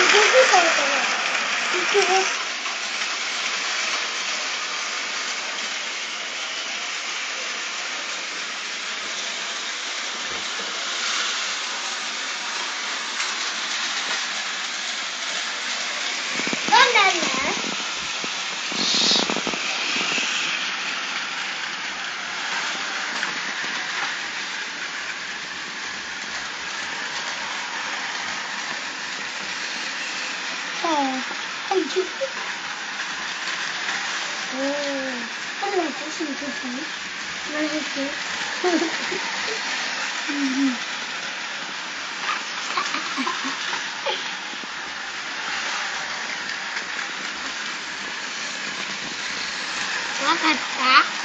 に上級者みたいな。哦，哎呦！哦，他老婆是一个猪，那是猪。嗯嗯。我看啥？